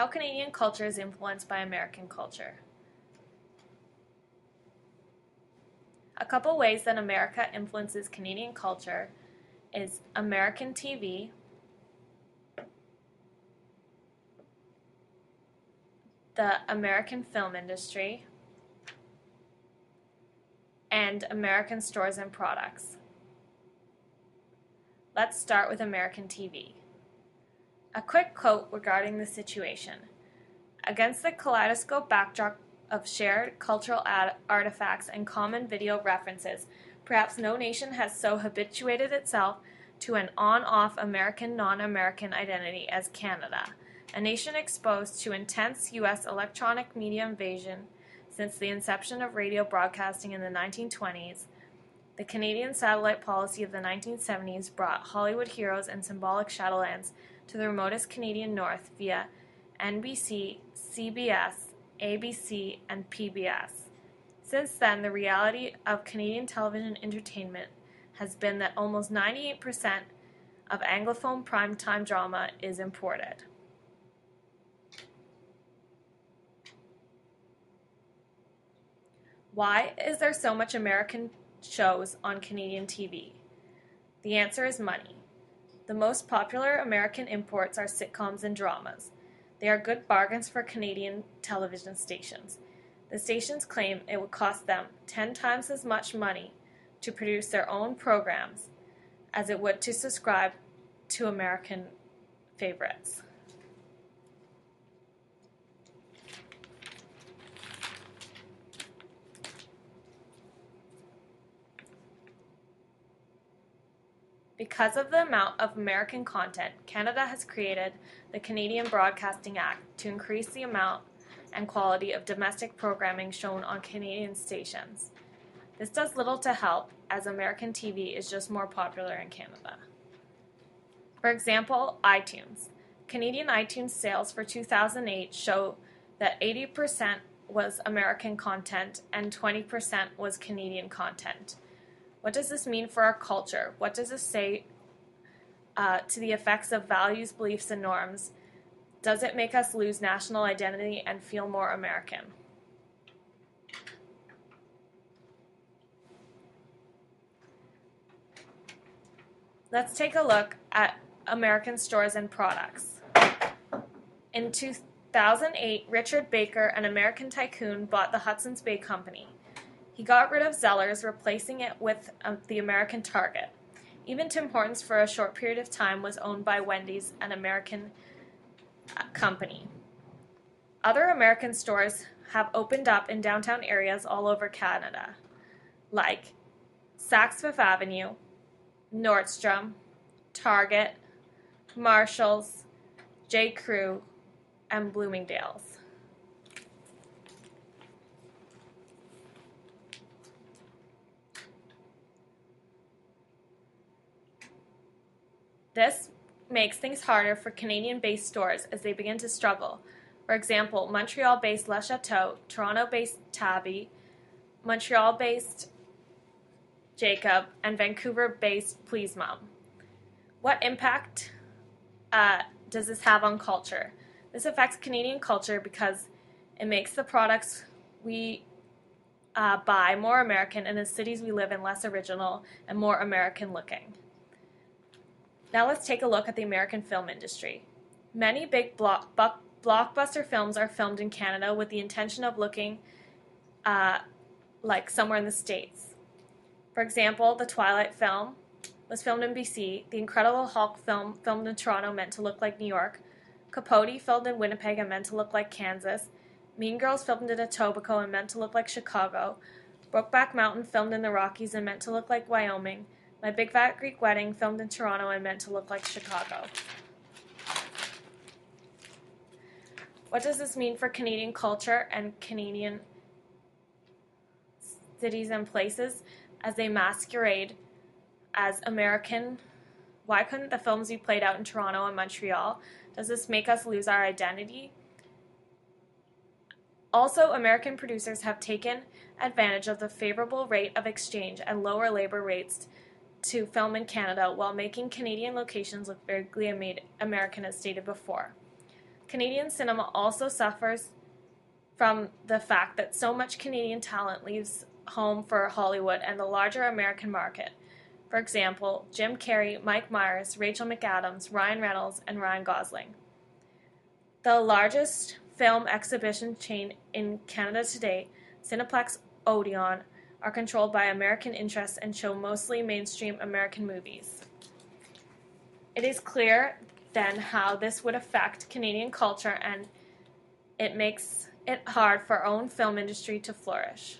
How Canadian culture is influenced by American culture. A couple ways that America influences Canadian culture is American TV, the American film industry, and American stores and products. Let's start with American TV. A quick quote regarding the situation. Against the kaleidoscope backdrop of shared cultural ad- artifacts and common video references, perhaps no nation has so habituated itself to an on off American non American identity as Canada, a nation exposed to intense U.S. electronic media invasion since the inception of radio broadcasting in the 1920s. The Canadian satellite policy of the 1970s brought Hollywood heroes and symbolic shadowlands to the remotest Canadian north via NBC, CBS, ABC, and PBS. Since then, the reality of Canadian television entertainment has been that almost 98% of Anglophone primetime drama is imported. Why is there so much American shows on Canadian TV? The answer is money. The most popular American imports are sitcoms and dramas. They are good bargains for Canadian television stations. The stations claim it would cost them 10 times as much money to produce their own programs as it would to subscribe to American favorites. Because of the amount of American content, Canada has created the Canadian Broadcasting Act to increase the amount and quality of domestic programming shown on Canadian stations. This does little to help, as American TV is just more popular in Canada. For example, iTunes. Canadian iTunes sales for 2008 show that 80% was American content and 20% was Canadian content. What does this mean for our culture? What does this say uh, to the effects of values, beliefs, and norms? Does it make us lose national identity and feel more American? Let's take a look at American stores and products. In 2008, Richard Baker, an American tycoon, bought the Hudson's Bay Company. He got rid of Zellers, replacing it with um, the American Target. Even Tim Hortons, for a short period of time, was owned by Wendy's, an American uh, company. Other American stores have opened up in downtown areas all over Canada, like Saks Fifth Avenue, Nordstrom, Target, Marshalls, J. Crew, and Bloomingdale's. This makes things harder for Canadian based stores as they begin to struggle. For example, Montreal based Le Chateau, Toronto based Tabi, Montreal based Jacob, and Vancouver based Please Mom. What impact uh, does this have on culture? This affects Canadian culture because it makes the products we uh, buy more American and the cities we live in less original and more American looking. Now let's take a look at the American film industry. Many big block, buck, blockbuster films are filmed in Canada with the intention of looking uh, like somewhere in the States. For example, the Twilight film was filmed in BC, the Incredible Hulk film filmed in Toronto meant to look like New York, Capote filmed in Winnipeg and meant to look like Kansas, Mean Girls filmed in Etobicoke and meant to look like Chicago, Brokeback Mountain filmed in the Rockies and meant to look like Wyoming, my Big Fat Greek Wedding, filmed in Toronto and meant to look like Chicago. What does this mean for Canadian culture and Canadian cities and places as they masquerade as American? Why couldn't the films be played out in Toronto and Montreal? Does this make us lose our identity? Also, American producers have taken advantage of the favorable rate of exchange and lower labor rates to film in Canada while making Canadian locations look vaguely American as stated before. Canadian cinema also suffers from the fact that so much Canadian talent leaves home for Hollywood and the larger American market. For example, Jim Carrey, Mike Myers, Rachel McAdams, Ryan Reynolds, and Ryan Gosling. The largest film exhibition chain in Canada today, Cineplex Odeon, are controlled by American interests and show mostly mainstream American movies. It is clear then how this would affect Canadian culture and it makes it hard for our own film industry to flourish.